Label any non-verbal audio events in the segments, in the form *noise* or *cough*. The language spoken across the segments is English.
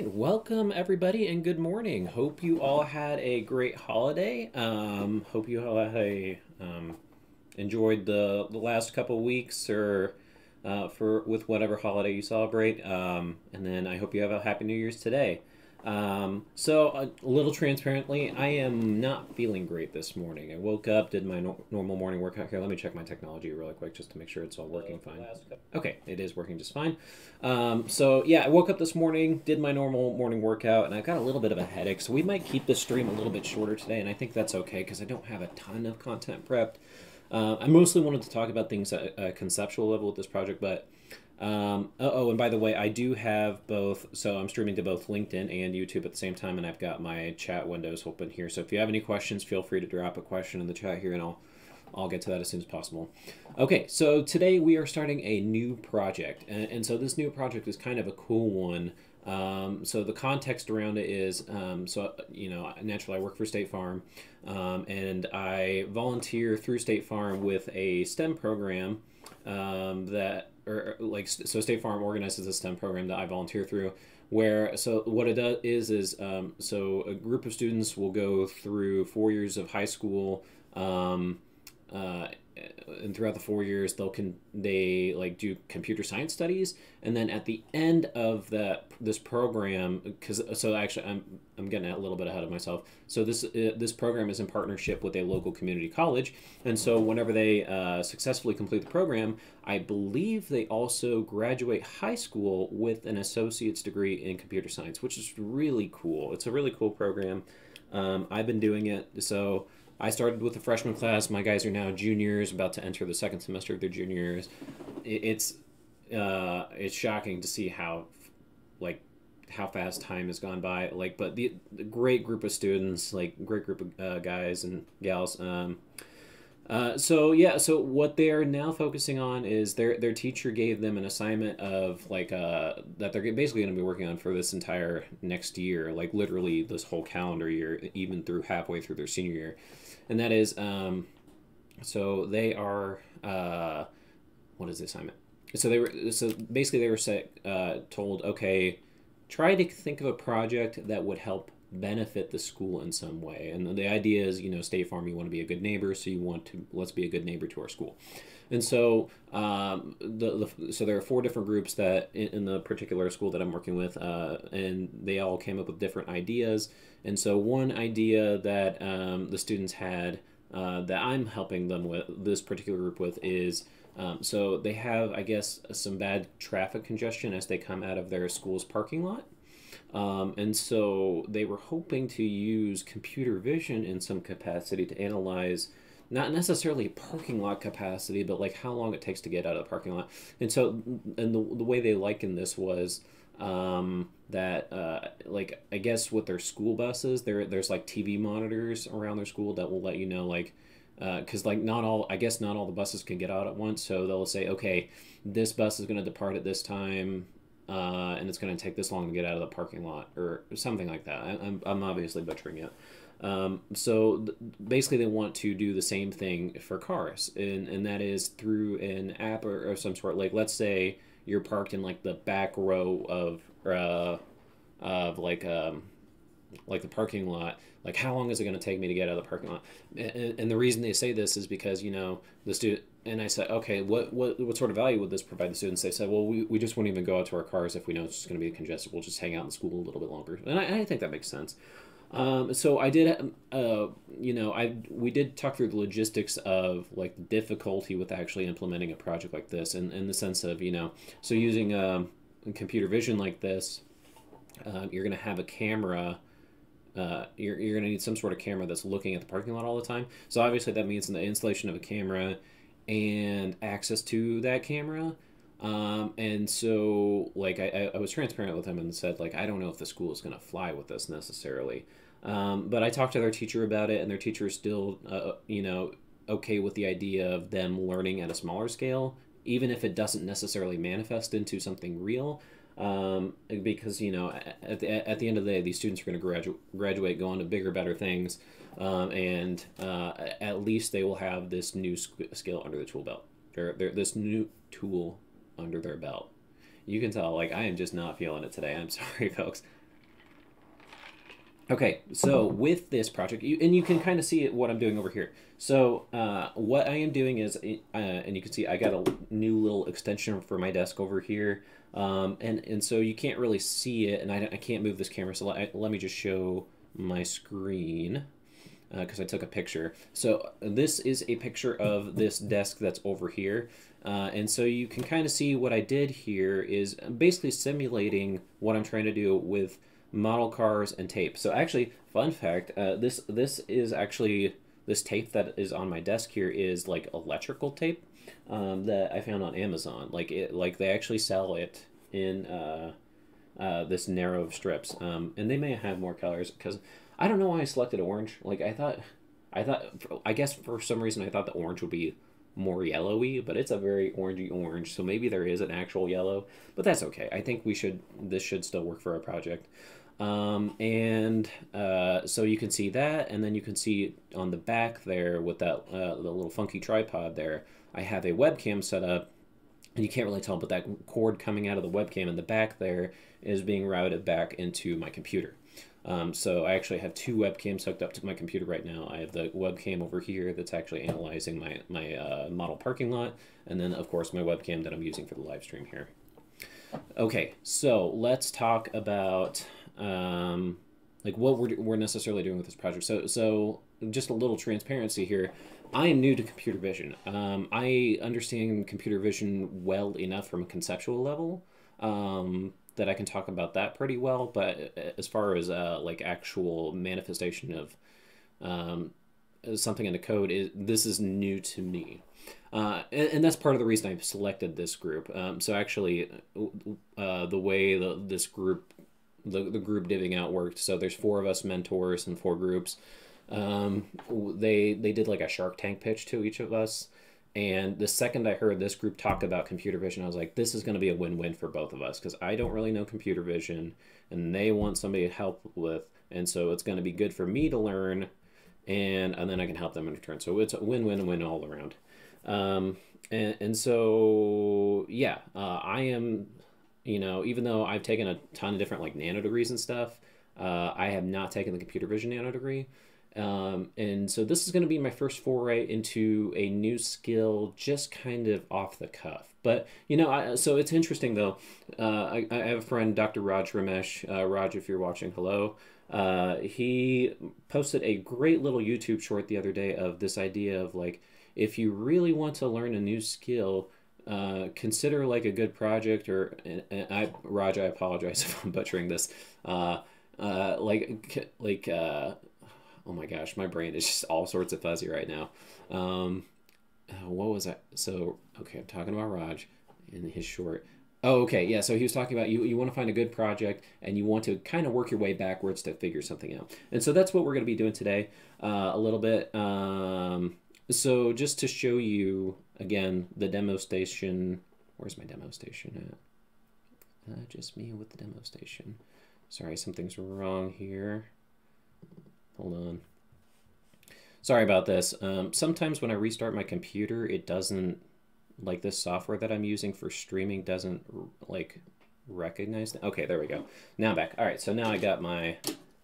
Right, welcome everybody and good morning. Hope you all had a great holiday. Um, hope you all had a um, enjoyed the the last couple weeks or uh, for with whatever holiday you celebrate. Um, and then I hope you have a happy New Year's today. Um, so a little transparently, I am not feeling great this morning. I woke up, did my no- normal morning workout. Here, let me check my technology really quick just to make sure it's all working fine. Okay, it is working just fine. Um, so yeah, I woke up this morning, did my normal morning workout, and I've got a little bit of a headache. So we might keep the stream a little bit shorter today, and I think that's okay because I don't have a ton of content prepped. Uh, I mostly wanted to talk about things at a conceptual level with this project, but um, oh, and by the way, I do have both. So I'm streaming to both LinkedIn and YouTube at the same time, and I've got my chat windows open here. So if you have any questions, feel free to drop a question in the chat here, and I'll I'll get to that as soon as possible. Okay, so today we are starting a new project, and, and so this new project is kind of a cool one. Um, so the context around it is, um, so you know, naturally I work for State Farm, um, and I volunteer through State Farm with a STEM program um, that or like so State Farm organizes a STEM program that I volunteer through where so what it does is is um, so a group of students will go through four years of high school um, uh, and throughout the four years they'll can they like do computer science studies. And then at the end of that this program because so actually I'm, I'm getting a little bit ahead of myself. So this uh, this program is in partnership with a local community college. And so whenever they uh, successfully complete the program i believe they also graduate high school with an associate's degree in computer science which is really cool. It's a really cool program. Um, i've been doing it. So I started with the freshman class. My guys are now juniors, about to enter the second semester of their juniors. It's uh, it's shocking to see how like how fast time has gone by. Like, but the, the great group of students, like great group of uh, guys and gals. Um, uh, so yeah, so what they're now focusing on is their their teacher gave them an assignment of like uh that they're basically going to be working on for this entire next year, like literally this whole calendar year, even through halfway through their senior year and that is um, so they are uh, what is the assignment? So they were so basically they were set, uh, told okay, try to think of a project that would help benefit the school in some way. And the idea is, you know, State Farm, you want to be a good neighbor, so you want to let's be a good neighbor to our school. And so, um, the, the so there are four different groups that in, in the particular school that I'm working with, uh, and they all came up with different ideas. And so, one idea that um, the students had uh, that I'm helping them with this particular group with is. Um, so they have, I guess, some bad traffic congestion as they come out of their school's parking lot. Um, and so they were hoping to use computer vision in some capacity to analyze not necessarily parking lot capacity, but like how long it takes to get out of the parking lot. And so, and the, the way they likened this was um, that, uh, like, I guess with their school buses, there there's like TV monitors around their school that will let you know, like, because uh, like not all i guess not all the buses can get out at once so they'll say okay this bus is going to depart at this time uh, and it's going to take this long to get out of the parking lot or something like that I, am I'm obviously butchering it um, so th- basically, they want to do the same thing for cars, and, and that is through an app or, or some sort. Like, let's say you're parked in like the back row of uh, of like um, like the parking lot. Like, how long is it going to take me to get out of the parking lot? And, and the reason they say this is because you know the student. And I said, okay, what, what what sort of value would this provide the students? They said, well, we, we just won't even go out to our cars if we know it's just going to be congested. We'll just hang out in school a little bit longer. And I, I think that makes sense. Um, so I did, uh, you know, I we did talk through the logistics of like the difficulty with actually implementing a project like this, and in, in the sense of you know, so using um, computer vision like this, uh, you're going to have a camera. Uh, you're, you're going to need some sort of camera that's looking at the parking lot all the time. So obviously that means in the installation of a camera and access to that camera. Um, and so, like, I, I was transparent with him and said, like, I don't know if the school is going to fly with this necessarily. Um, but I talked to their teacher about it, and their teacher is still, uh, you know, okay with the idea of them learning at a smaller scale, even if it doesn't necessarily manifest into something real. Um, because you know, at the, at the end of the day, these students are going to graduate, graduate, go on to bigger, better things, um, and uh, at least they will have this new skill under the tool belt, or this new tool under their belt. you can tell like I am just not feeling it today. I'm *laughs* sorry, folks. Okay, so with this project, you, and you can kind of see what I'm doing over here. So uh, what I am doing is, uh, and you can see I got a new little extension for my desk over here. Um, and, and so you can't really see it, and I, I can't move this camera, so let, let me just show my screen because uh, I took a picture. So this is a picture of this desk that's over here. Uh, and so you can kind of see what I did here is basically simulating what I'm trying to do with model cars and tape. So actually, fun fact, uh, this this is actually this tape that is on my desk here is like electrical tape um, that I found on Amazon. Like it, like they actually sell it in uh, uh, this narrow strips, um, and they may have more colors because I don't know why I selected orange. Like I thought, I thought, I guess for some reason I thought the orange would be more yellowy, but it's a very orangey orange. So maybe there is an actual yellow, but that's okay. I think we should. This should still work for our project. Um, and uh, so you can see that, and then you can see on the back there with that uh, the little funky tripod there, I have a webcam set up, and you can't really tell, but that cord coming out of the webcam in the back there is being routed back into my computer. Um, so I actually have two webcams hooked up to my computer right now. I have the webcam over here that's actually analyzing my, my uh, model parking lot, and then of course my webcam that I'm using for the live stream here. Okay, so let's talk about um, like what we're, we're necessarily doing with this project. So, so just a little transparency here. I am new to computer vision. Um, I understand computer vision well enough from a conceptual level um, that I can talk about that pretty well. But as far as uh, like actual manifestation of um, something in the code, is this is new to me. Uh, and, and, that's part of the reason I've selected this group. Um, so actually, uh, the way the, this group the, the group divvying out worked. So there's four of us mentors and four groups. Um, they they did like a Shark Tank pitch to each of us. And the second I heard this group talk about computer vision, I was like, this is going to be a win win for both of us because I don't really know computer vision and they want somebody to help with. And so it's going to be good for me to learn and, and then I can help them in return. So it's a win win win all around. Um, and, and so, yeah, uh, I am you know, even though I've taken a ton of different like nano degrees and stuff, uh, I have not taken the computer vision nano degree. Um, and so this is going to be my first foray into a new skill, just kind of off the cuff. But you know, I, so it's interesting though. Uh, I, I, have a friend, Dr. Raj Ramesh. Uh, Raj, if you're watching, hello. Uh, he posted a great little YouTube short the other day of this idea of like, if you really want to learn a new skill, uh, consider like a good project or and I Raj I apologize *laughs* if I'm butchering this uh, uh, like like uh, oh my gosh my brain is just all sorts of fuzzy right now um, uh, what was that so okay I'm talking about Raj in his short oh okay yeah so he was talking about you you want to find a good project and you want to kind of work your way backwards to figure something out and so that's what we're going to be doing today uh, a little bit um, so just to show you again, the demo station, where's my demo station at? Uh, just me with the demo station. Sorry, something's wrong here. Hold on. Sorry about this. Um, sometimes when I restart my computer, it doesn't, like this software that I'm using for streaming doesn't like recognize that. Okay, there we go. Now I'm back. All right, so now I got my,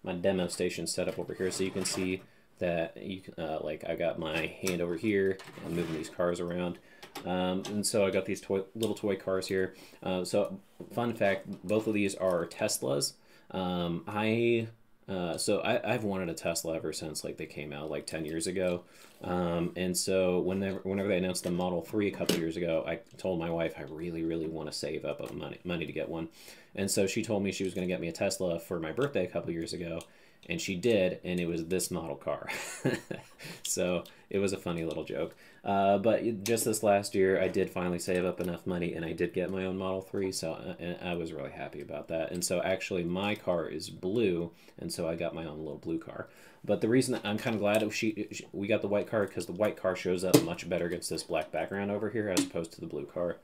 my demo station set up over here so you can see that you uh, like I got my hand over here I'm moving these cars around. Um, and so I got these toy, little toy cars here. Uh, so fun fact, both of these are Teslas. Um, I uh, so I, I've wanted a Tesla ever since like they came out like 10 years ago. Um, and so whenever, whenever they announced the Model 3 a couple years ago, I told my wife I really, really want to save up money, money to get one. And so she told me she was going to get me a Tesla for my birthday a couple years ago and she did, and it was this model car. *laughs* so it was a funny little joke. Uh, but just this last year, I did finally save up enough money, and I did get my own Model 3, so uh, I, I was really happy about that. And so actually, my car is blue, and so I got my own little blue car. But the reason I'm kind of glad she, she, we got the white car because the white car shows up much better against this black background over here as opposed to the blue car.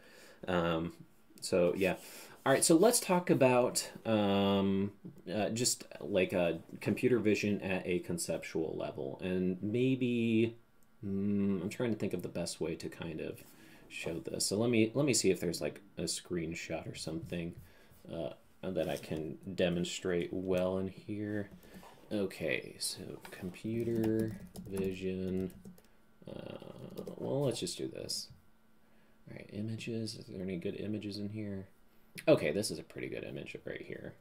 Um, so yeah, all right, so let's talk about um, uh, just like a computer vision at a conceptual level, and maybe mm, I'm trying to think of the best way to kind of show this. So let me let me see if there's like a screenshot or something uh, that I can demonstrate well in here. Okay, so computer vision. Uh, well, let's just do this. All right, images. Is there any good images in here? Okay, this is a pretty good image right here.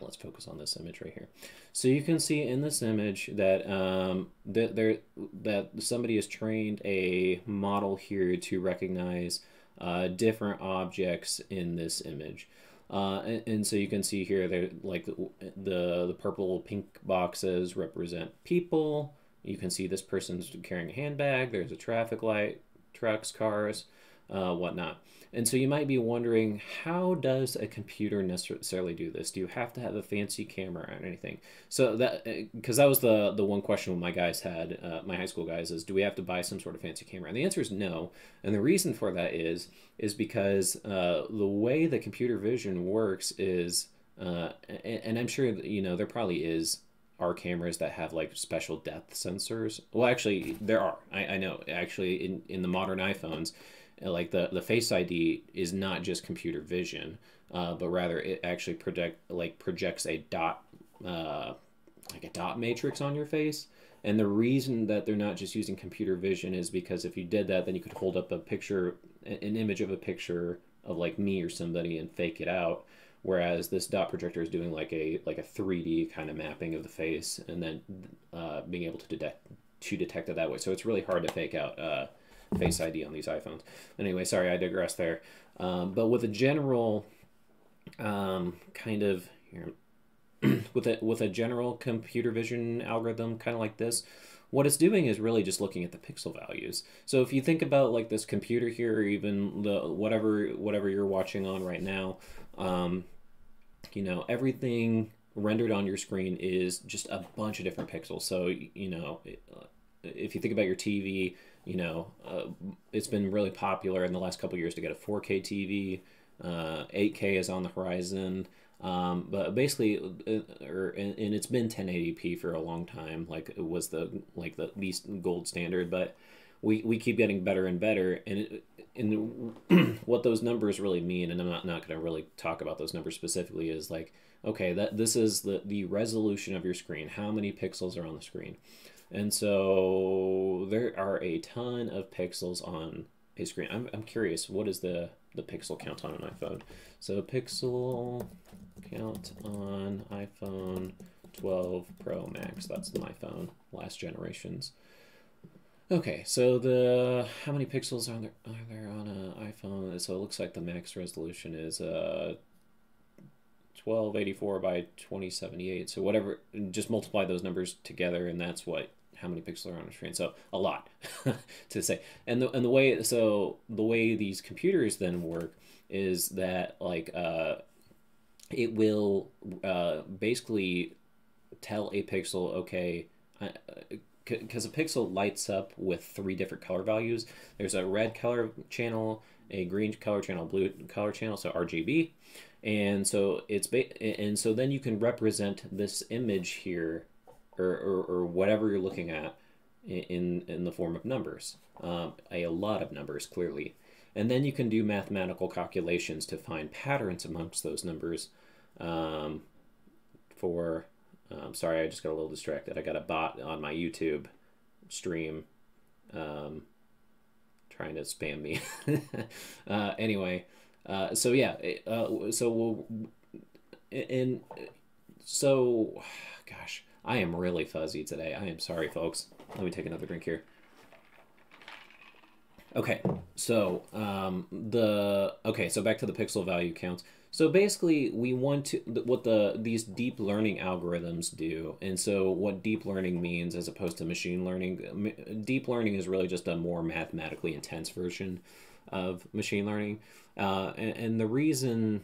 Let's focus on this image right here. So you can see in this image that um, that there that somebody has trained a model here to recognize uh, different objects in this image. Uh, and, and, so you can see here that like the, the the purple pink boxes represent people. You can see this person's carrying a handbag. There's a traffic light, trucks, cars, uh, whatnot. And so you might be wondering, how does a computer necessarily do this? Do you have to have a fancy camera or anything? So that, because uh, that was the the one question my guys had, uh, my high school guys, is do we have to buy some sort of fancy camera? And the answer is no. And the reason for that is, is because uh, the way that computer vision works is, uh, and, and I'm sure you know there probably is are cameras that have like special depth sensors. Well, actually, there are. I, I know. Actually, in in the modern iPhones like the the face id is not just computer vision uh, but rather it actually project like projects a dot uh, like a dot matrix on your face. And the reason that they're not just using computer vision is because if you did that then you could hold up a picture an image of a picture of like me or somebody and fake it out. Whereas this dot projector is doing like a like a 3d kind of mapping of the face and then uh, being able to detect to detect it that way. So it's really hard to fake out uh, Face ID on these iPhones. Anyway, sorry, I digress there. Um, but with a general um, kind of here, *clears throat* with a with a general computer vision algorithm, kind of like this, what it's doing is really just looking at the pixel values. So if you think about like this computer here, or even the whatever whatever you're watching on right now, um, you know everything rendered on your screen is just a bunch of different pixels. So you know if you think about your TV you know, uh, it's been really popular in the last couple years to get a 4K TV. Uh, 8K is on the horizon. Um, but basically, uh, or and, and, it's been 1080p for a long time. Like it was the like the least gold standard, but we, we keep getting better and better. And it, and *clears throat* what those numbers really mean, and I'm not, not going to really talk about those numbers specifically, is like okay, that this is the the resolution of your screen. How many pixels are on the screen? And so there are a ton of pixels on a screen. I'm, I'm curious, what is the, the pixel count on an iPhone? So pixel count on iPhone 12 Pro Max. That's my phone, last generations. Okay, so the how many pixels are there are there on an iPhone? So it looks like the max resolution is uh 1284 by 2078. So whatever, just multiply those numbers together, and that's what how many pixels are on a screen. So a lot *laughs* to say. And the and the way so the way these computers then work is that like uh, it will uh, basically tell a pixel okay. because a pixel lights up with three different color values. There's a red color channel, a green color channel, blue color channel, so RGB, and so it's and so then you can represent this image here or, or, or whatever you're looking at in, in the form of numbers, um, a, lot of numbers clearly. And then you can do mathematical calculations to find patterns amongst those numbers um, for, um, sorry, I just got a little distracted. I got a bot on my YouTube stream um, trying to spam me. *laughs* uh, anyway, uh, so yeah, uh, so we'll, and so, gosh, I am really fuzzy today. I am sorry, folks. Let me take another drink here. Okay, so um, the okay, so back to the pixel value counts. So basically, we want to what the these deep learning algorithms do, and so what deep learning means as opposed to machine learning. Deep learning is really just a more mathematically intense version of machine learning, uh, and, and, the reason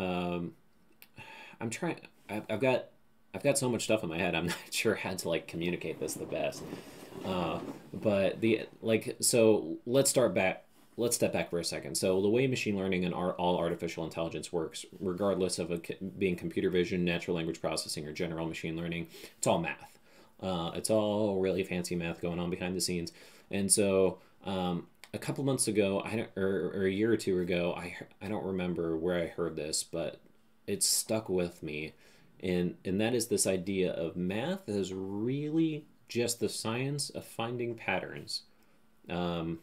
um, I'm trying, I've, I've got I've got so much stuff in my head. I'm *laughs* not sure how to like communicate this the best. Uh, but the like, so let's start back. Let's step back for a second. So the way machine learning and all artificial intelligence works, regardless of being computer vision, natural language processing, or general machine learning, it's all math. Uh, it's all really fancy math going on behind the scenes. And so um, a couple months ago, I don't, or, or a year or two ago, I I don't remember where I heard this, but it stuck with me, and and that is this idea of math is really just the science of finding patterns. Um,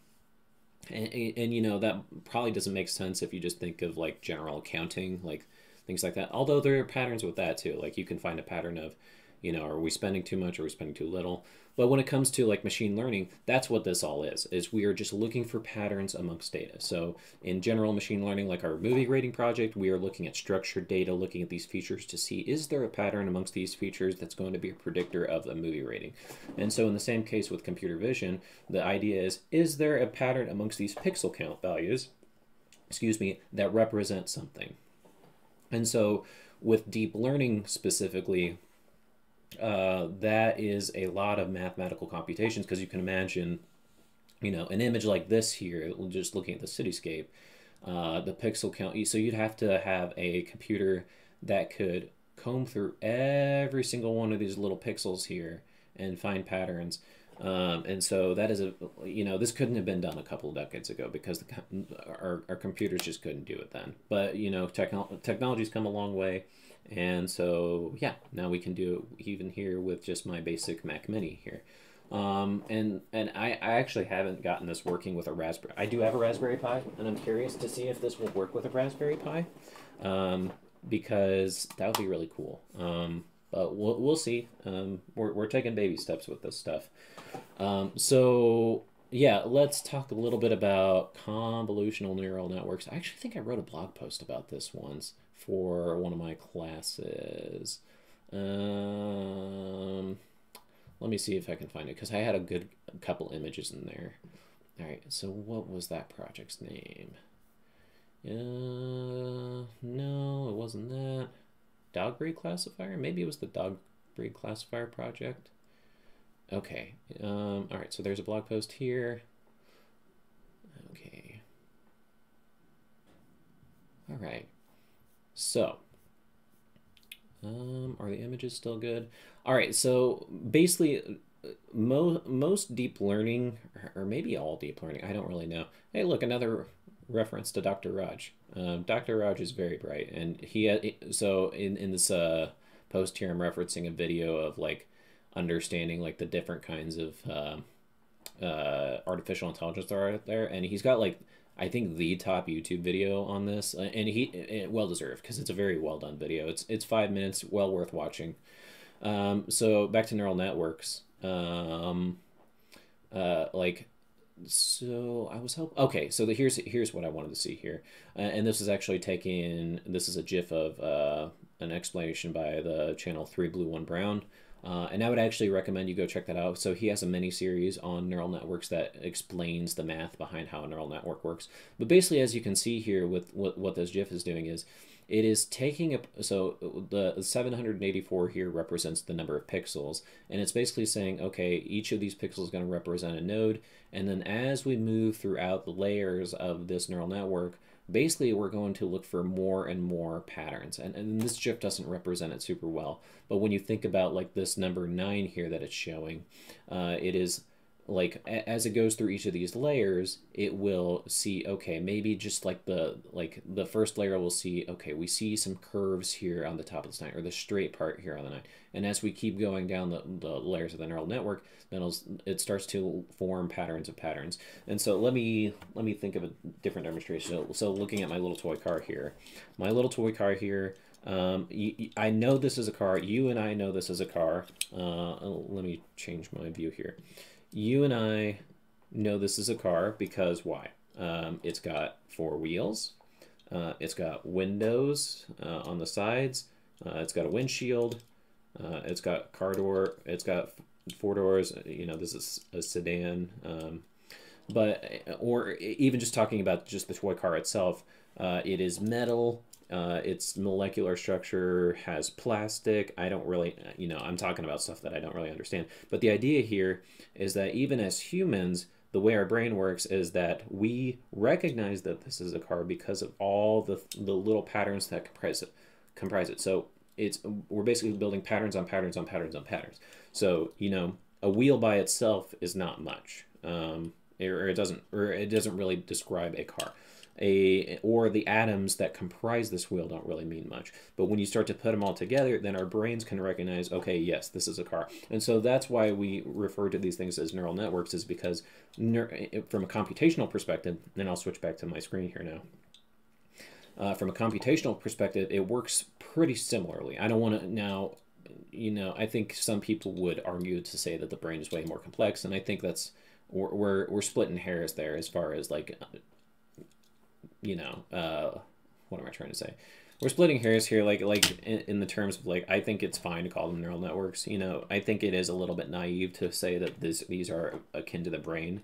and, and, and, you know that probably doesn't make sense if you just think of like general accounting like things like that although there are patterns with that too like you can find a pattern of you know are we spending too much? Are we spending too little? But when it comes to like machine learning that's what this all is is we are just looking for patterns amongst data. So in general machine learning like our movie rating project we are looking at structured data looking at these features to see is there a pattern amongst these features that's going to be a predictor of a movie rating? And so in the same case with computer vision the idea is is there a pattern amongst these pixel count values excuse me that represent something? And so with deep learning specifically uh, that is a lot of mathematical computations because you can imagine, you know, an image like this here, just looking at the cityscape, uh, the pixel count. So you'd have to have a computer that could comb through every single one of these little pixels here and find patterns. Um, and so that is a, you know, this couldn't have been done a couple of decades ago because the, our, our computers just couldn't do it then. But, you know, techno- technology's come a long way. And so, yeah, now we can do it even here with just my basic Mac Mini here. Um, and and I, I actually haven't gotten this working with a Raspberry. I do have a Raspberry Pi, and I'm curious to see if this will work with a Raspberry Pi, um, because that would be really cool. Um, but we'll, we'll see. Um, we're, we're taking baby steps with this stuff. Um, so yeah, let's talk a little bit about convolutional neural networks. I actually think I wrote a blog post about this once for one of my classes. Um, let me see if I can find it because I had a good couple images in there. All right, so what was that project's name? Uh, no, it wasn't that. Dog breed classifier? Maybe it was the dog breed classifier project. Okay, um, all right, so there's a blog post here. Okay. All right. So, um, are the images still good? All right, so basically, mo most deep learning, or maybe all deep learning, I don't really know. Hey, look, another reference to Dr. Raj. Um, Dr. Raj is very bright, and he had, so in in this uh, post here, I'm referencing a video of like understanding like the different kinds of uh, uh, artificial intelligence that are out there, and he's got like I think the top YouTube video on this, uh, and he well deserved because it's a very well done video. It's it's five minutes, well worth watching. Um, so back to neural networks. Um, uh, like so I was help. Okay, so the, here's here's what I wanted to see here, uh, and this is actually taking this is a GIF of uh, an explanation by the channel Three Blue One Brown. Uh, and I would actually recommend you go check that out. So he has a mini series on neural networks that explains the math behind how a neural network works. But basically, as you can see here with what, what this GIF is doing is it is taking a, so the 784 here represents the number of pixels. And it's basically saying, okay, each of these pixels is going to represent a node. And then as we move throughout the layers of this neural network, basically we're going to look for more and more patterns. And, and this GIF doesn't represent it super well but when you think about like this number nine here that it's showing uh, it is like as it goes through each of these layers it will see okay maybe just like the like the first layer will see okay we see some curves here on the top of this nine or the straight part here on the nine and as we keep going down the, the layers of the neural network then it starts to form patterns of patterns. And so let me let me think of a different demonstration. So, so looking at my little toy car here. My little toy car here um, I know this is a car. You and I know this is a car. Uh, let me change my view here you and I know this is a car because why? Um, it's got four wheels. Uh, it's got windows uh, on the sides. Uh, it's got a windshield. Uh, it's got car door. It's got four doors. You know, this is a sedan. Um, but or even just talking about just the toy car itself, uh, it is metal. Uh, its molecular structure has plastic. I don't really, you know, I'm talking about stuff that I don't really understand. But the idea here is that even as humans, the way our brain works is that we recognize that this is a car because of all the, the little patterns that comprise it. Comprise it. So it's we're basically building patterns on patterns on patterns on patterns. So you know, a wheel by itself is not much. Um, or it doesn't, or it doesn't really describe a car. A, or the atoms that comprise this wheel don't really mean much. But when you start to put them all together, then our brains can recognize, okay, yes, this is a car. And so that's why we refer to these things as neural networks, is because from a computational perspective, and I'll switch back to my screen here now. Uh, from a computational perspective, it works pretty similarly. I don't want to now, you know, I think some people would argue to say that the brain is way more complex, and I think that's we're we're, we're splitting hairs there as far as like you know, uh, what am I trying to say? We're splitting hairs here, like like in, in, the terms of like I think it's fine to call them neural networks. You know, I think it is a little bit naive to say that this these are akin to the brain.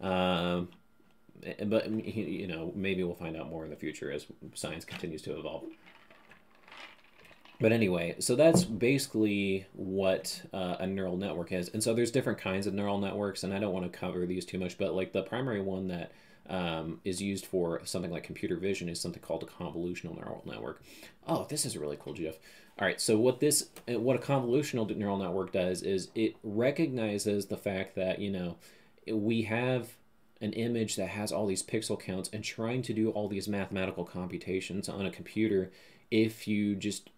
Um, but you know, maybe we'll find out more in the future as science continues to evolve. But anyway, so that's basically what uh, a neural network is. And so there's different kinds of neural networks, and I don't want to cover these too much, but like the primary one that um, is used for something like computer vision is something called a convolutional neural network. Oh, this is a really cool GIF. All right, so what this, what a convolutional neural network does is it recognizes the fact that, you know, we have an image that has all these pixel counts and trying to do all these mathematical computations on a computer if you just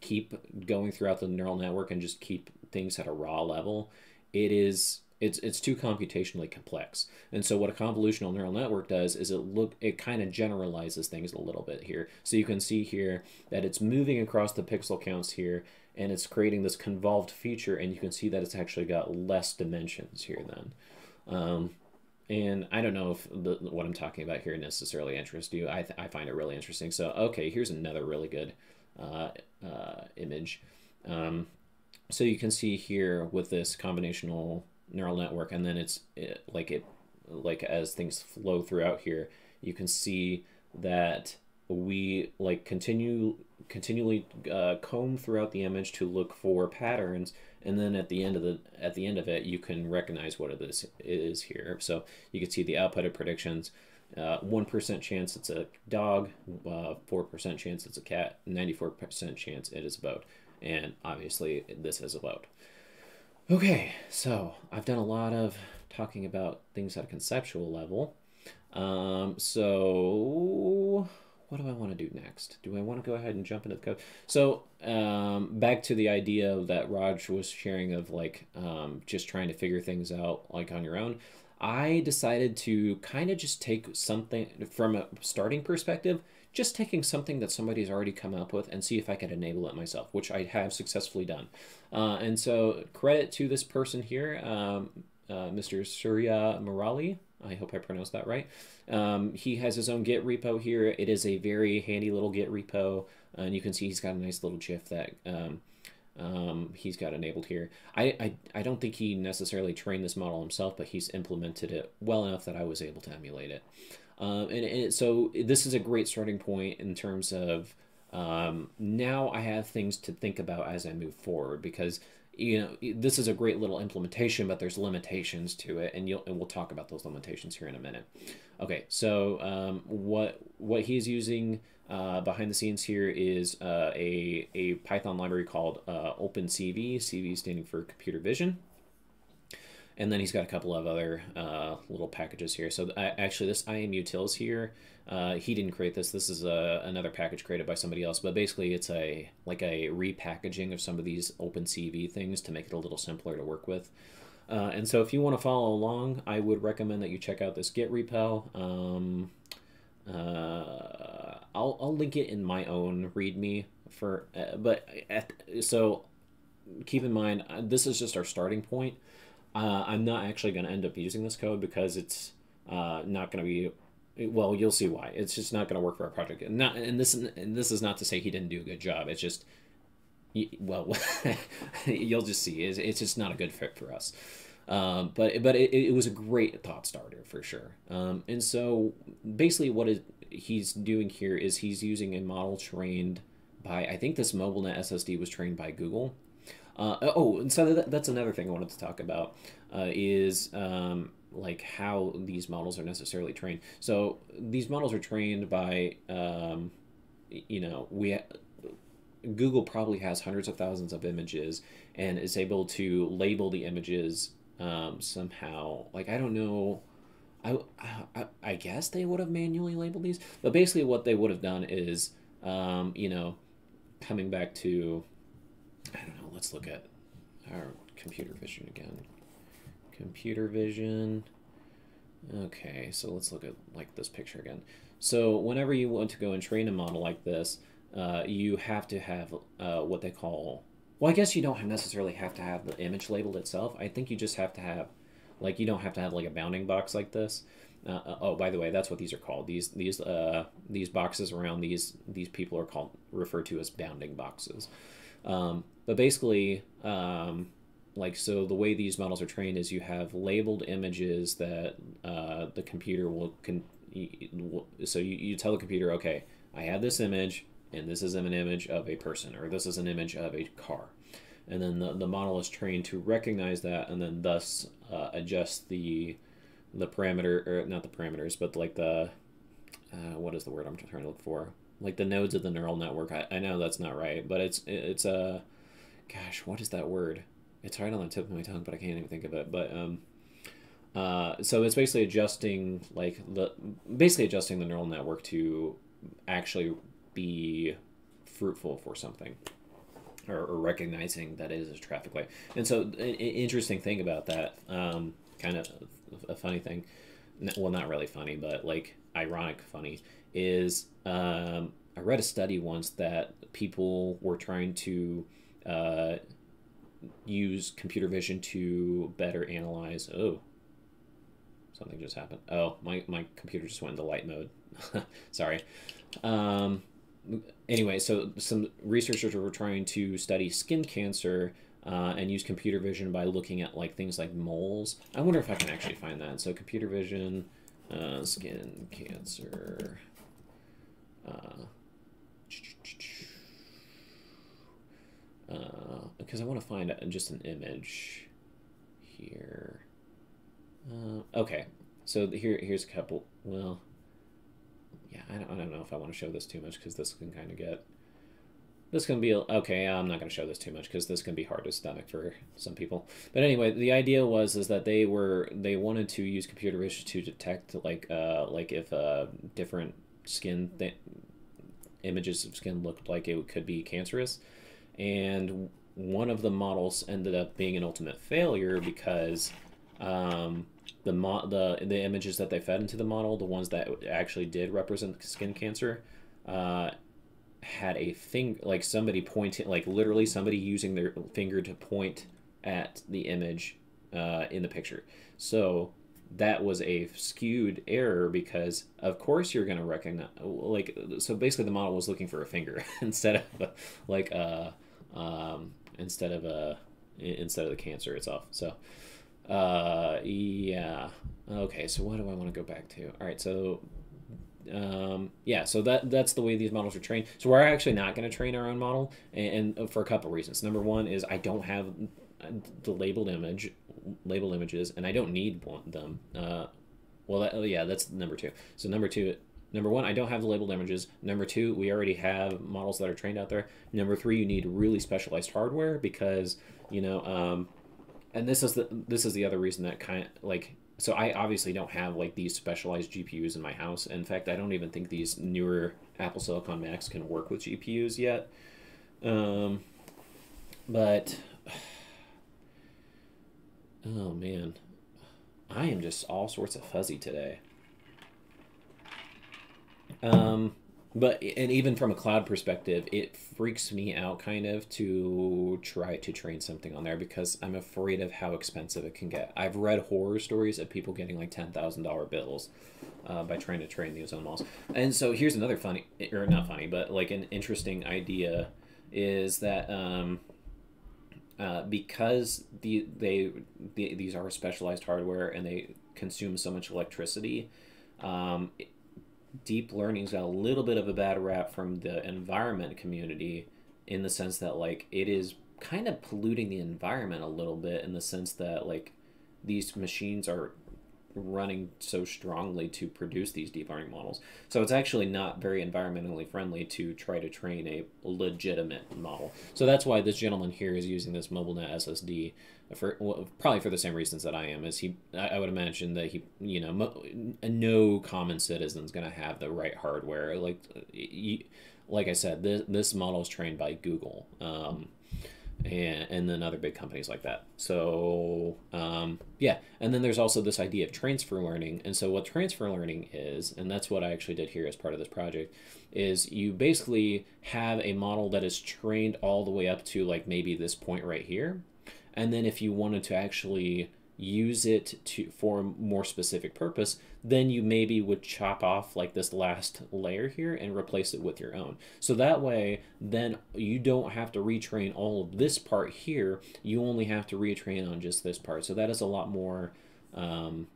keep going throughout the neural network and just keep things at a raw level it is it's it's too computationally complex. And so what a convolutional neural network does is it look it kind of generalizes things a little bit here. So you can see here that it's moving across the pixel counts here and it's creating this convolved feature and you can see that it's actually got less dimensions here then. Um, and I don't know if the, what I'm talking about here necessarily interests you. I, I find it really interesting. So, okay, here's another really good uh, uh, image. Um, so you can see here with this combinational neural network and then it's it, like it like as things flow throughout here you can see that we like continue continually uh, comb throughout the image to look for patterns and then at the end of the at the end of it you can recognize what it is, it is here so you can see the output of predictions uh, 1% chance it's a dog, uh, 4% chance it's a cat, 94% chance it is a boat. And obviously, this is a boat. Okay, so I've done a lot of talking about things at a conceptual level. Um, so what do I want to do next? Do I want to go ahead and jump into the code? So um, back to the idea that Raj was sharing of like um, just trying to figure things out like on your own. I decided to kind of just take something from a starting perspective just taking something that somebody's already come up with and see if I could enable it myself, which I have successfully done. Uh, and so credit to this person here, um, uh, Mr. Surya Murali. I hope I pronounced that right. Um, he has his own Git repo here. It is a very handy little Git repo, and you can see he's got a nice little GIF that um, um, he's got enabled here. I, I, I don't think he necessarily trained this model himself, but he's implemented it well enough that I was able to emulate it. Um, and, and so this is a great starting point in terms of um, now I have things to think about as I move forward because you know this is a great little implementation, but there's limitations to it, and you'll and we'll talk about those limitations here in a minute. Okay, so um, what what he's using uh, behind the scenes here is uh, a a Python library called uh, OpenCV. CV standing for computer vision. And then he's got a couple of other uh, little packages here. So I, actually, this IMUtils here, uh, he didn't create this. This is a, another package created by somebody else. But basically, it's a like a repackaging of some of these OpenCV things to make it a little simpler to work with. Uh, and so if you want to follow along, I would recommend that you check out this Git repo. Um, uh, I'll, I'll link it in my own README for, uh, but at, so keep in mind, uh, this is just our starting point. Uh, I'm not actually going to end up using this code because it's uh, not going to be. Well, you'll see why. It's just not going to work for our project. And not, and this, and this is not to say he didn't do a good job. It's just, well, *laughs* you'll just see. It's, it's just not a good fit for us. Um, but but it, it was a great thought starter for sure. Um, and so basically, what he's doing here is he's using a model trained by I think this MobileNet SSD was trained by Google. Uh, oh, and so that, that's another thing I wanted to talk about uh, is um, like how these models are necessarily trained. So these models are trained by, um, you know, we Google probably has hundreds of thousands of images and is able to label the images um, somehow. Like I don't know. I, I, I guess they would have manually labeled these, but basically what they would have done is, um, you know, coming back to, I don't know. Let's look at our computer vision again. Computer vision. Okay, so let's look at like this picture again. So whenever you want to go and train a model like this, uh, you have to have uh, what they call. Well, I guess you don't necessarily have to have the image labeled itself. I think you just have to have, like, you don't have to have like a bounding box like this. Uh, uh oh, by the way, that's what these are called. These these uh, these boxes around these these people are called referred to as bounding boxes. Um, but basically, um, like so the way these models are trained is you have labeled images that uh, the computer will con- so you, you tell the computer okay i have this image and this is an image of a person or this is an image of a car and then the, the model is trained to recognize that and then thus uh, adjust the the parameter or not the parameters but like the uh, what is the word i'm trying to look for like the nodes of the neural network i, I know that's not right but it's it's a gosh what is that word it's right on the tip of my tongue, but I can't even think of it. But um, uh, so it's basically adjusting like the basically adjusting the neural network to actually be fruitful for something or, or recognizing that it is a traffic light. And so an interesting thing about that, um, kind of a funny thing, well, not really funny, but like ironic funny, is um, I read a study once that people were trying to uh, use computer vision to better analyze. Oh, something just happened. Oh, my, my computer just went into light mode. *laughs* Sorry. Um, anyway, so some researchers were trying to study skin cancer uh, and use computer vision by looking at like things like moles. I wonder if I can actually find that. So computer vision, uh, skin cancer. Uh, because uh, I want to find just an image here. Uh, okay, so here here's a couple. Well, yeah, I don't, I don't know if I want to show this too much because this can kind of get. This can be okay. I'm not going to show this too much because this can be hard to stomach for some people. But anyway, the idea was is that they were they wanted to use computer vision to detect like uh like if uh different skin th- images of skin looked like it could be cancerous and one of the models ended up being an ultimate failure because um, the the the images that they fed into the model, the ones that actually did represent skin cancer, uh, had a thing like somebody pointing, like literally somebody using their finger to point at the image uh, in the picture. So that was a skewed error because of course you're going to recognize like so basically the model was looking for a finger *laughs* instead of like a um, instead of a instead of the cancer itself. So, uh, yeah. Okay, so what do I want to go back to? All right, so um, yeah, so that that's the way these models are trained. So we're actually not going to train our own model, and, and, for a couple reasons. Number one is I don't have the labeled image, labeled images, and I don't need them. Uh, well, that, yeah, that's number two. So number two, Number one, I don't have the labeled images. Number two, we already have models that are trained out there. Number three, you need really specialized hardware because you know, um, and this is the this is the other reason that kind of like so I obviously don't have like these specialized GPUs in my house. In fact, I don't even think these newer Apple Silicon Macs can work with GPUs yet. Um, but *sighs* oh man, I am just all sorts of fuzzy today. Um, but and even from a cloud perspective, it freaks me out kind of to try to train something on there because I'm afraid of how expensive it can get. I've read horror stories of people getting like ten thousand dollar bills uh, by trying to train these on models. And so here's another funny, or not funny, but like an interesting idea is that um, uh, because the they the, these are specialized hardware and they consume so much electricity. Um, deep learning's got a little bit of a bad rap from the environment community in the sense that like it is kind of polluting the environment a little bit in the sense that like these machines are running so strongly to produce these deep learning models. So it's actually not very environmentally friendly to try to train a legitimate model. So that's why this gentleman here is using this MobileNet SSD for well, probably for the same reasons that I am. Is he? I would imagine that he, you know, no common citizen is going to have the right hardware. Like, like I said, this this model is trained by Google. Um, and, and then other big companies like that. So, um, yeah. And then there's also this idea of transfer learning. And so, what transfer learning is, and that's what I actually did here as part of this project, is you basically have a model that is trained all the way up to like maybe this point right here. And then, if you wanted to actually use it to for a more specific purpose, then you maybe would chop off like this last layer here and replace it with your own. So that way, then you don't have to retrain all of this part here. You only have to retrain on just this part. So that is a lot more um,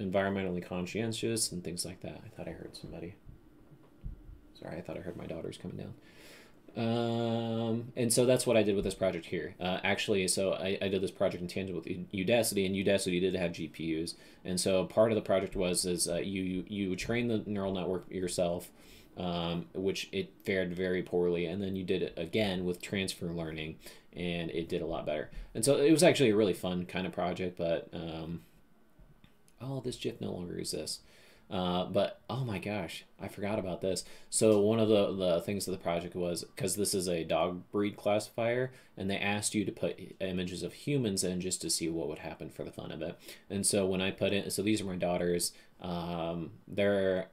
environmentally conscientious and things like that. I thought I heard somebody. Sorry, I thought I heard my daughters coming down. Um, and so that's what I did with this project here. Uh, actually, so I, I did this project in tandem with Udacity, and Udacity did have GPUs. And so part of the project was is uh, you, you you train the neural network yourself, um, which it fared very poorly, and then you did it again with transfer learning, and it did a lot better. And so it was actually a really fun kind of project. But um, oh, this GIF no longer exists. Uh, but oh my gosh, I forgot about this. So one of the, the things of the project was because this is a dog breed classifier, and they asked you to put images of humans in just to see what would happen for the fun of it. And so when I put in, so these are my daughters. Um, they're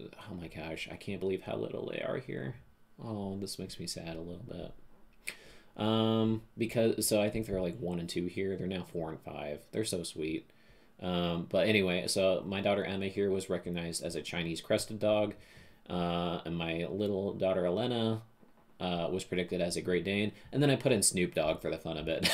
oh my gosh, I can't believe how little they are here. Oh, this makes me sad a little bit. Um, because so I think they're like one and two here. They're now four and five. They're so sweet. Um, but anyway, so my daughter Emma here was recognized as a Chinese crested dog, uh, and my little daughter Elena uh, was predicted as a Great Dane. And then I put in Snoop Dogg for the fun of it,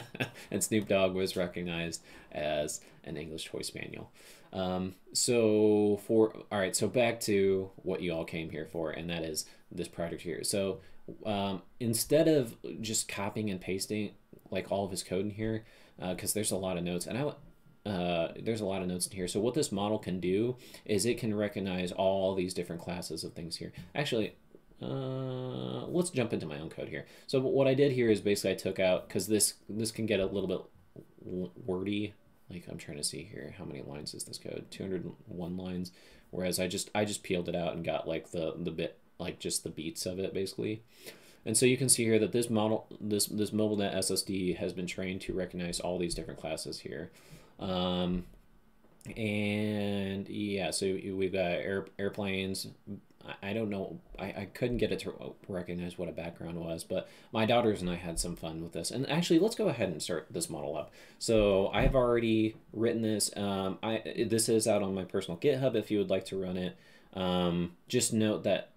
*laughs* and Snoop Dogg was recognized as an English Toy Spaniel. Um, so for all right, so back to what you all came here for, and that is this project here. So um, instead of just copying and pasting like all of his code in here, because uh, there's a lot of notes, and I uh, there's a lot of notes in here. So what this model can do is it can recognize all these different classes of things here. Actually, uh, let's jump into my own code here. So what I did here is basically I took out, because this, this can get a little bit wordy. Like I'm trying to see here, how many lines is this code? 201 lines. Whereas I just I just peeled it out and got like the, the bit, like just the beats of it basically. And so you can see here that this model, this, this MobileNet SSD has been trained to recognize all these different classes here. Um, and yeah, so we've got air, airplanes. I don't know. I, I couldn't get it to recognize what a background was, but my daughters and I had some fun with this. And actually, let's go ahead and start this model up. So I've already written this. Um, I this is out on my personal GitHub if you would like to run it. Um, just note that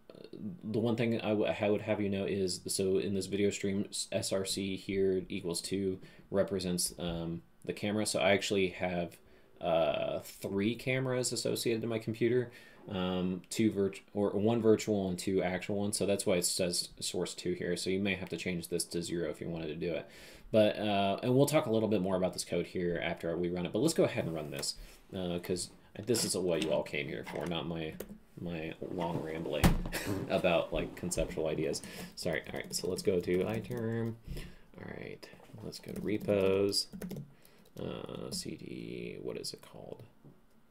the one thing I, would have you know is so in this video stream, SRC here equals two represents um, the camera. So I actually have uh, three cameras associated to my computer, um, two virt or one virtual and two actual ones. So that's why it says source two here. So you may have to change this to zero if you wanted to do it. But uh, and we'll talk a little bit more about this code here after we run it. But let's go ahead and run this because uh, this is what you all came here for, not my my long rambling *laughs* about like conceptual ideas. Sorry. All right. So let's go to iTerm. All right. Let's go to repos uh, CD, what is it called?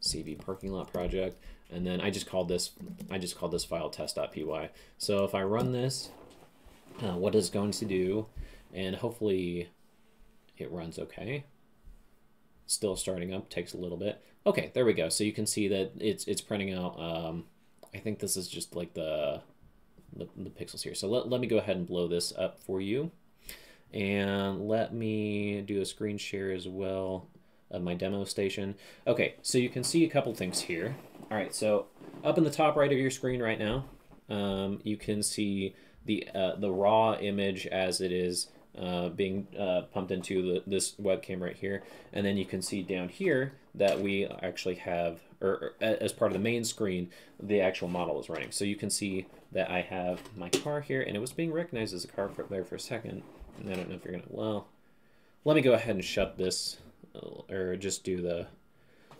CV parking lot project. And then I just called this, I just called this file test.py. So if I run this, uh, what it's going to do, and hopefully it runs okay. Still starting up, takes a little bit. Okay, there we go. So you can see that it's it's printing out. Um, I think this is just like the, the, the pixels here. So let, let me go ahead and blow this up for you. And let me do a screen share as well of my demo station. Okay, so you can see a couple things here. All right, so up in the top right of your screen right now, um, you can see the uh, the raw image as it is uh, being uh, pumped into the, this webcam right here. And then you can see down here that we actually have, or, or, as part of the main screen, the actual model is running. So you can see that I have my car here, and it was being recognized as a car for, there for a second. I don't know if you're gonna, well, let me go ahead and shut this, uh, or just do the,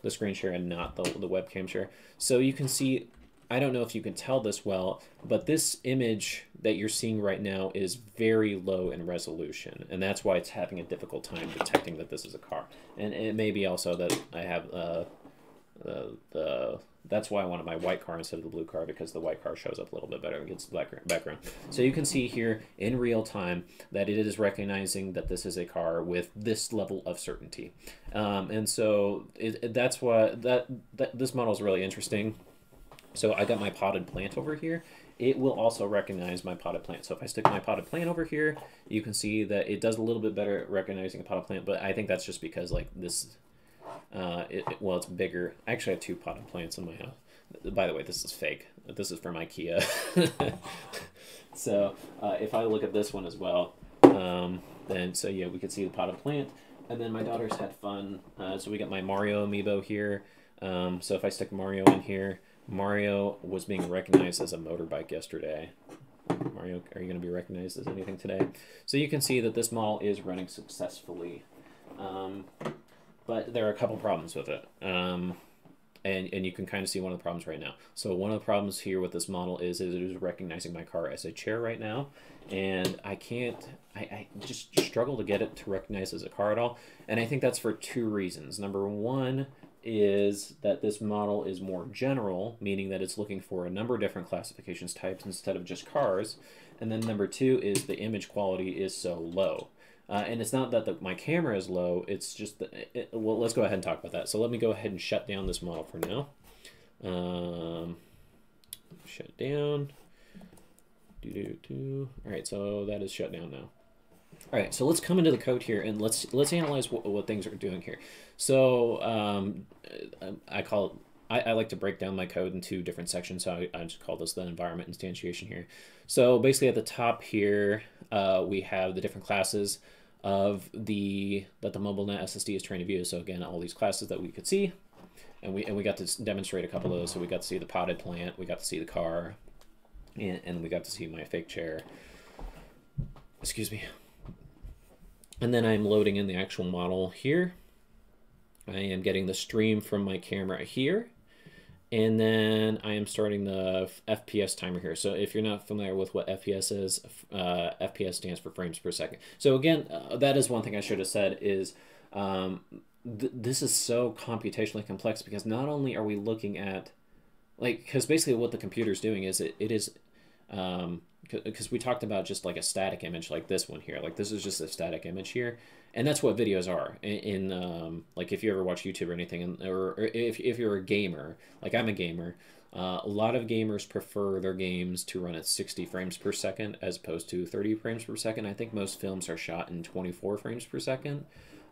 the screen share and not the, the webcam share. So you can see, I don't know if you can tell this well, but this image that you're seeing right now is very low in resolution. And that's why it's having a difficult time detecting that this is a car. And it may be also that I have uh, the, the that's why I wanted my white car instead of the blue car because the white car shows up a little bit better against the background. So you can see here in real time that it is recognizing that this is a car with this level of certainty. Um, and so it, that's why that, that this model is really interesting. So I got my potted plant over here. It will also recognize my potted plant. So if I stick my potted plant over here, you can see that it does a little bit better at recognizing a potted plant, but I think that's just because like this uh, it, it, well, it's bigger. I actually have two potted plants in my house. By the way, this is fake. This is from IKEA. *laughs* so uh, if I look at this one as well, um, then so yeah, we could see the potted plant. And then my daughters had fun. Uh, so we got my Mario amiibo here. Um, so if I stick Mario in here, Mario was being recognized as a motorbike yesterday. Mario, are you going to be recognized as anything today? So you can see that this model is running successfully. Um, but there are a couple problems with it. Um, and, and you can kind of see one of the problems right now. So one of the problems here with this model is, is it is recognizing my car as a chair right now, and I can't, I, I just struggle to get it to recognize as a car at all. And I think that's for two reasons. Number one is that this model is more general, meaning that it's looking for a number of different classifications types instead of just cars. And then number two is the image quality is so low. Uh, and it's not that the, my camera is low, it's just that, it, well, let's go ahead and talk about that. So let me go ahead and shut down this model for now. Um, shut down. Do, do, do. All right, so that is shut down now. All right, so let's come into the code here and let's let's analyze what, what things are doing here. So um, I call it, I, I, like to break down my code into different sections. So I, I, just call this the environment instantiation here. So basically at the top here, uh, we have the different classes of the that the MobileNet SSD is trying to view. So again, all these classes that we could see, and we and we got to demonstrate a couple of those. So we got to see the potted plant, we got to see the car, and, and we got to see my fake chair. Excuse me. And then I'm loading in the actual model here. I am getting the stream from my camera here. And then I am starting the FPS timer here. So if you're not familiar with what FPS is, uh, FPS stands for frames per second. So again, uh, that is one thing I should have said is um, th this is so computationally complex because not only are we looking at, like, because basically what the computer is doing is it, it is, um, because we talked about just like a static image like this one here. Like this is just a static image here and that's what videos are in, in um, like if you ever watch youtube or anything and, or, or, if, if you're a gamer like i'm a gamer uh, a lot of gamers prefer their games to run at 60 frames per second as opposed to 30 frames per second i think most films are shot in 24 frames per second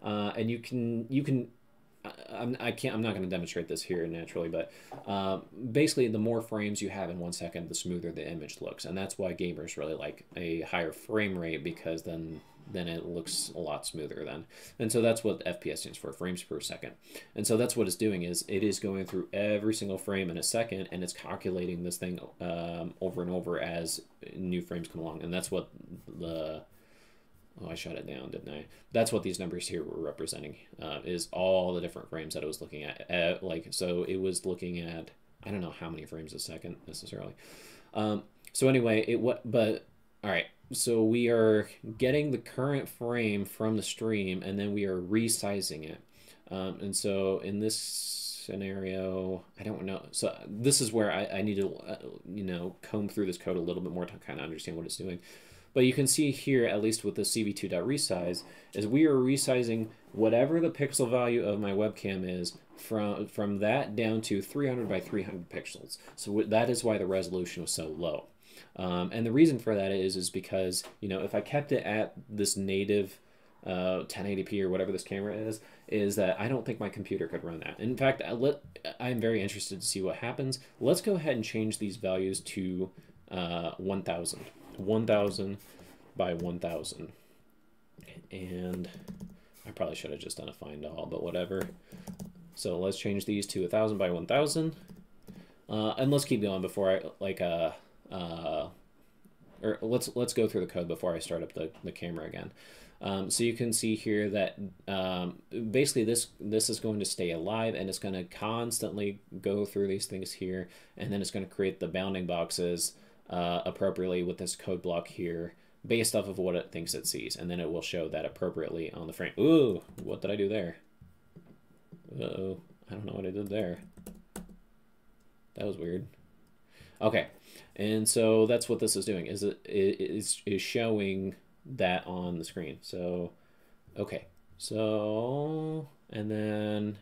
uh, and you can you can I'm, I can't. I'm not going to demonstrate this here naturally, but uh, basically, the more frames you have in one second, the smoother the image looks, and that's why gamers really like a higher frame rate because then then it looks a lot smoother then. And so that's what FPS stands for, frames per second. And so that's what it's doing is it is going through every single frame in a second and it's calculating this thing um, over and over as new frames come along. And that's what the Oh, I shut it down, didn't I? That's what these numbers here were representing, uh, is all the different frames that it was looking at. Uh, like, so it was looking at, I don't know how many frames a second necessarily. Um, so anyway, it what, but, all right, so we are getting the current frame from the stream and then we are resizing it. Um, and so in this scenario, I don't know. So this is where I, I need to, uh, you know, comb through this code a little bit more to kind of understand what it's doing. But you can see here, at least with the cv2.resize, is we are resizing whatever the pixel value of my webcam is from, from that down to 300 by 300 pixels. So that is why the resolution was so low. Um, and the reason for that is, is because, you know, if I kept it at this native uh, 1080p or whatever this camera is, is that I don't think my computer could run that. In fact, I let, I'm very interested to see what happens. Let's go ahead and change these values to uh, 1000. 1000 by 1000. And I probably should have just done a find all, but whatever. So let's change these to 1000 by 1000. Uh, and let's keep going before I, like, uh, uh, or let's let's go through the code before I start up the, the camera again. Um, so you can see here that um, basically this this is going to stay alive and it's going to constantly go through these things here and then it's going to create the bounding boxes uh, appropriately with this code block here based off of what it thinks it sees and then it will show that appropriately on the frame. Ooh, what did I do there? Uh oh I don't know what I did there. That was weird. Okay, and so that's what this is doing. Is it is is showing that on the screen. So, okay. So, and then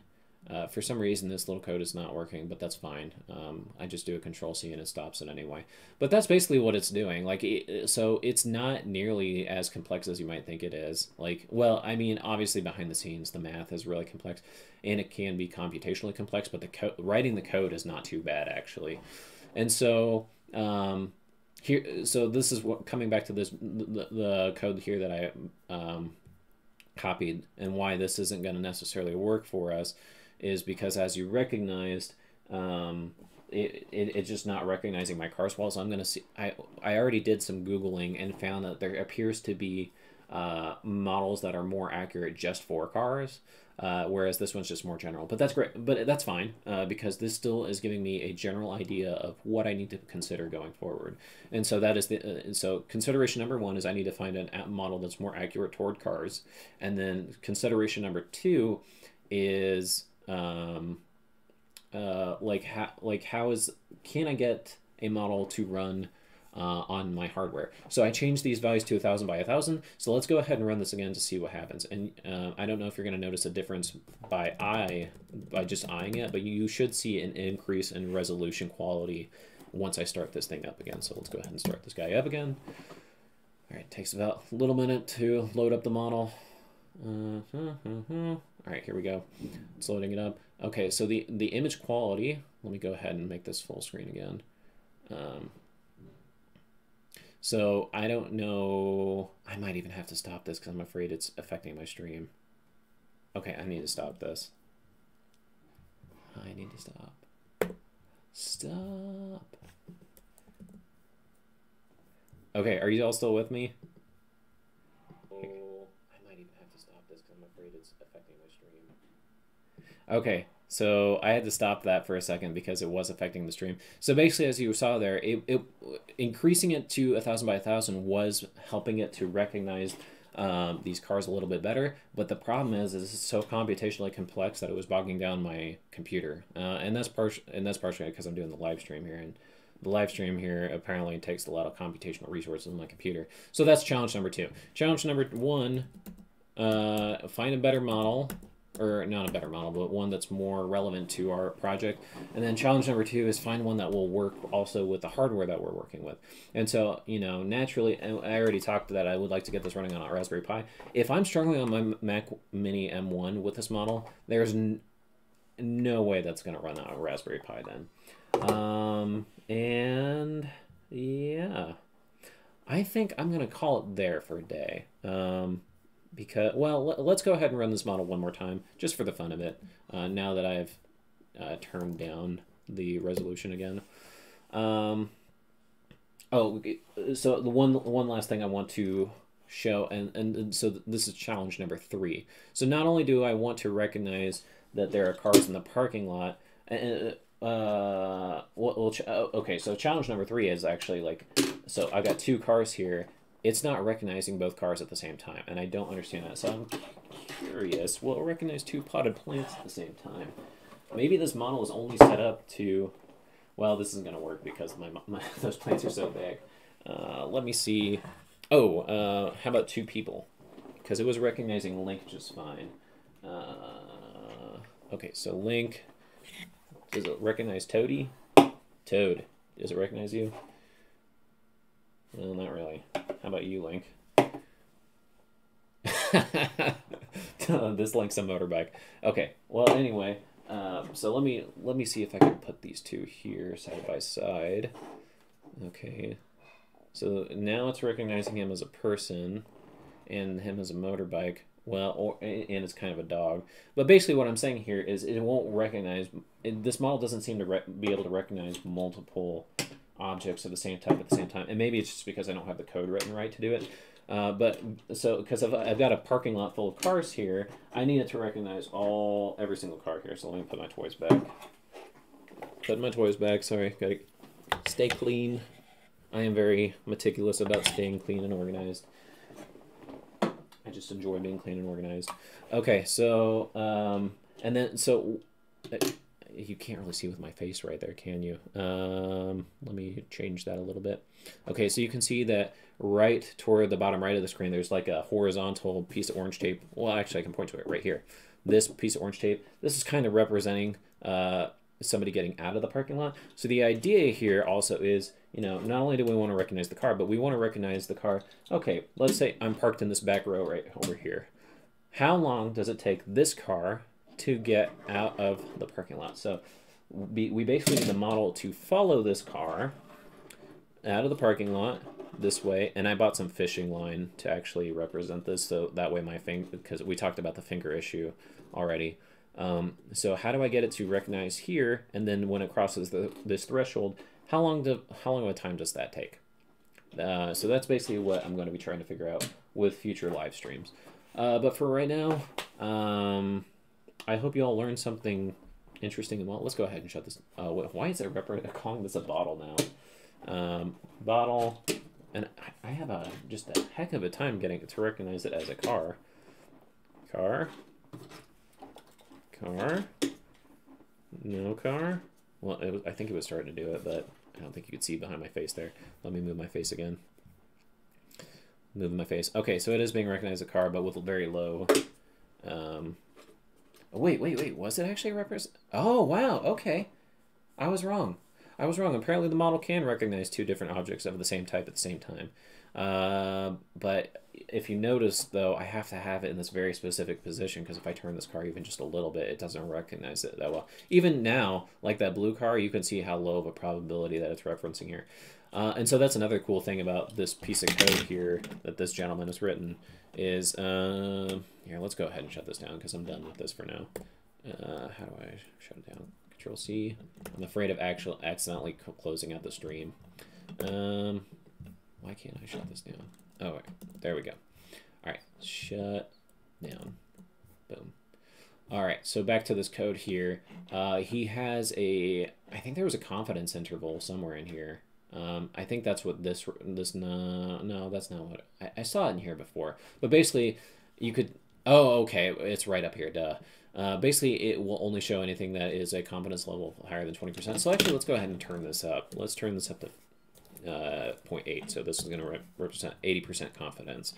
uh, for some reason this little code is not working, but that's fine. Um, I just do a control C and it stops it anyway. But that's basically what it's doing. Like, it, so it's not nearly as complex as you might think it is. Like, well, I mean, obviously behind the scenes, the math is really complex and it can be computationally complex, but the writing the code is not too bad actually. And so, um, here so this is what coming back to this the, the code here that I um, copied and why this isn't going to necessarily work for us is because as you recognized um, it, it, it's just not recognizing my cars well so I'm going to see I, I already did some googling and found that there appears to be uh, models that are more accurate just for cars uh, whereas this one's just more general. But that's great. But that's fine uh, because this still is giving me a general idea of what I need to consider going forward. And so that is the uh, so consideration number one is I need to find a model that's more accurate toward cars, and then consideration number two is um, uh, like how like how is can I get a model to run uh, on my hardware. So I changed these values to a 1000 by a 1000. So let's go ahead and run this again to see what happens. And uh, I don't know if you're going to notice a difference by eye, by just eyeing it, but you should see an increase in resolution quality once I start this thing up again. So let's go ahead and start this guy up again. All right, takes about a little minute to load up the model. Uh, huh, huh. All right, here we go. It's loading it up. Okay, so the, the image quality, let me go ahead and make this full screen again. Um, so I don't know. I might even have to stop this because I'm afraid it's affecting my stream. Okay, I need to stop this. I need to stop. Stop. Okay, are you all still with me? Oh, I might even have to stop this because I'm afraid it's affecting my stream. Okay, so I had to stop that for a second because it was affecting the stream. So basically, as you saw there, it, it increasing it to a thousand by a thousand was helping it to recognize um, these cars a little bit better. But the problem is, is it's so computationally complex that it was bogging down my computer, uh, and that's part and that's partially because I'm doing the live stream here, and the live stream here apparently takes a lot of computational resources on my computer. So that's challenge number two. Challenge number one: uh, find a better model or not a better model, but one that's more relevant to our project. And then challenge number two is find one that will work also with the hardware that we're working with. And so, you know, naturally, I already talked that I would like to get this running on a Raspberry Pi. If I'm struggling on my Mac Mini M1 with this model, there's no way that's going to run on a Raspberry Pi then. Um, and yeah, I think I'm going to call it there for a day. Um, because, well, let's go ahead and run this model one more time, just for the fun of it, uh, now that I've uh, turned down the resolution again. Um, oh, so the one, one last thing I want to show, and, and, and so this is challenge number three. So not only do I want to recognize that there are cars in the parking lot, and uh, well, oh, okay, so challenge number three is actually like, so I've got two cars here, it's not recognizing both cars at the same time, and I don't understand that. So I'm curious. Will it recognize two potted plants at the same time? Maybe this model is only set up to. Well, this isn't going to work because my, *laughs* my those plants are so big. Uh, let me see. Oh, uh, how about two people? Because it was recognizing Link just fine. Uh, okay, so Link. Does it recognize Toady? Toad. Does it recognize you? Well, not really. How about you, Link? *laughs* this Link's a motorbike. Okay. Well, anyway, um, so let me let me see if I can put these two here side by side. Okay. So now it's recognizing him as a person, and him as a motorbike. Well, or and it's kind of a dog. But basically, what I'm saying here is it won't recognize. It, this model doesn't seem to be able to recognize multiple objects of the same type at the same time. And maybe it's just because I don't have the code written right to do it. Uh, but so because I've, I've got a parking lot full of cars here, I needed to recognize all every single car here. So let me put my toys back. Put my toys back. Sorry, gotta stay clean. I am very meticulous about staying clean and organized. I just enjoy being clean and organized. Okay, so um, and then so you can't really see with my face right there, can you? Um, let me change that a little bit. Okay, so you can see that right toward the bottom right of the screen, there's like a horizontal piece of orange tape. Well, actually, I can point to it right here. This piece of orange tape, this is kind of representing uh, somebody getting out of the parking lot. So the idea here also is, you know, not only do we want to recognize the car, but we want to recognize the car. Okay, let's say I'm parked in this back row right over here. How long does it take this car to get out of the parking lot? So we basically need the model to follow this car out of the parking lot this way and I bought some fishing line to actually represent this so that way my finger because we talked about the finger issue already. Um, so how do I get it to recognize here and then when it crosses the, this threshold how long do how long of a time does that take? Uh, so that's basically what I'm going to be trying to figure out with future live streams. Uh, but for right now um, I hope you all learned something interesting well let's go ahead and shut this uh, why is it calling this a bottle now um, bottle and I have a just a heck of a time getting to recognize it as a car. Car. Car. No car. Well, was, I think it was starting to do it, but I don't think you could see behind my face there. Let me move my face again. Moving my face. Okay, so it is being recognized as a car, but with very low. Um, wait, wait, wait. Was it actually represent? Oh, wow. Okay. I was wrong. I was wrong. Apparently, the model can recognize two different objects of the same type at the same time. Uh, but if you notice, though, I have to have it in this very specific position because if I turn this car even just a little bit, it doesn't recognize it that well. Even now, like that blue car, you can see how low of a probability that it's referencing here. Uh, and so that's another cool thing about this piece of code here that this gentleman has written is, uh, here, let's go ahead and shut this down because I'm done with this for now. Uh, how do I shut it down? Control C. I'm afraid of actual accidentally closing out the stream. Um, why can't I shut this down? Oh, right. there we go. All right, shut down. Boom. All right, so back to this code here. Uh, he has a, I think there was a confidence interval somewhere in here. Um, I think that's what this, this, no, no, that's not what, I, I saw it in here before. But basically, you could, oh, okay, it's right up here, duh. Uh, basically, it will only show anything that is a confidence level higher than 20%. So actually, let's go ahead and turn this up. Let's turn this up to uh, 0.8. So this is going to re represent 80% confidence.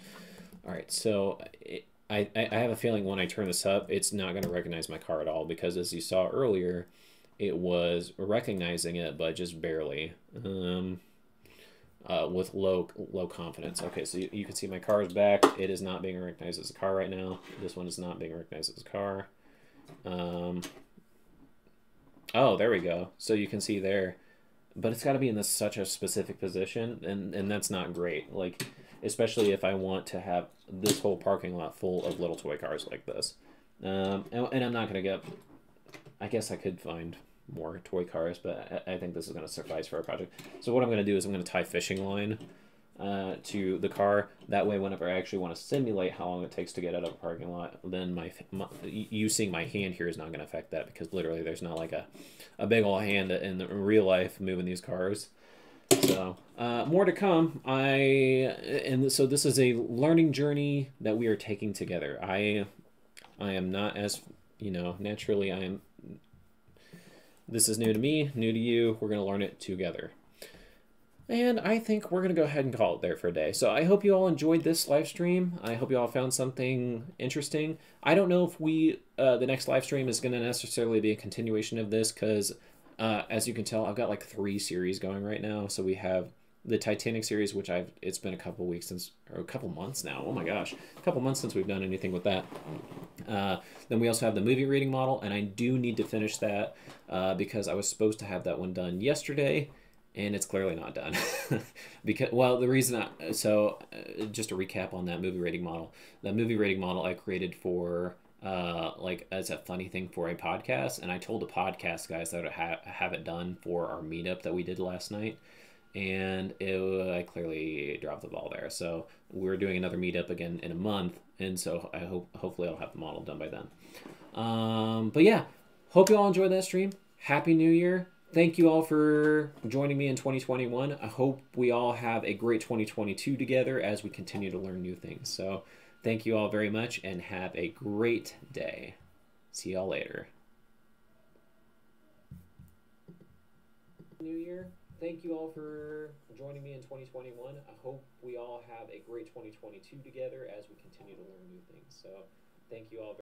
All right, so it, I, I have a feeling when I turn this up, it's not going to recognize my car at all because as you saw earlier, it was recognizing it, but just barely. Um, uh, with low low confidence. Okay, so you, you can see my car is back. It is not being recognized as a car right now. This one is not being recognized as a car. Um, oh, there we go. So you can see there, but it's got to be in this such a specific position, and and that's not great. Like, especially if I want to have this whole parking lot full of little toy cars like this. Um, and, and I'm not gonna get. I guess I could find more toy cars, but I, I think this is gonna suffice for our project. So what I'm gonna do is I'm gonna tie fishing line uh, to the car. That way, whenever I actually want to simulate how long it takes to get out of a parking lot, then my, my you seeing my hand here is not going to affect that because literally there's not like a, a big old hand in the, real life moving these cars. So uh, more to come. I and so this is a learning journey that we are taking together. I I am not as you know naturally I am. This is new to me, new to you. We're going to learn it together. And I think we're going to go ahead and call it there for a day. So I hope you all enjoyed this live stream. I hope you all found something interesting. I don't know if we, uh, the next live stream is going to necessarily be a continuation of this because, uh, as you can tell, I've got like three series going right now. So we have the Titanic series, which I've, it's been a couple weeks since, or a couple months now. Oh my gosh, a couple months since we've done anything with that. Uh, then we also have the movie rating model, and I do need to finish that uh, because I was supposed to have that one done yesterday and it's clearly not done *laughs* because well the reason I, so uh, just to recap on that movie rating model the movie rating model i created for uh like as a funny thing for a podcast and i told the podcast guys that i ha- have it done for our meetup that we did last night and it, I clearly dropped the ball there. So we're doing another meetup again in a month, and so I hope hopefully I'll have the model done by then. Um, but yeah, hope you all enjoyed that stream. Happy New Year! Thank you all for joining me in 2021. I hope we all have a great 2022 together as we continue to learn new things. So, thank you all very much and have a great day. See y'all later. New Year. Thank you all for joining me in 2021. I hope we all have a great 2022 together as we continue to learn new things. So, thank you all.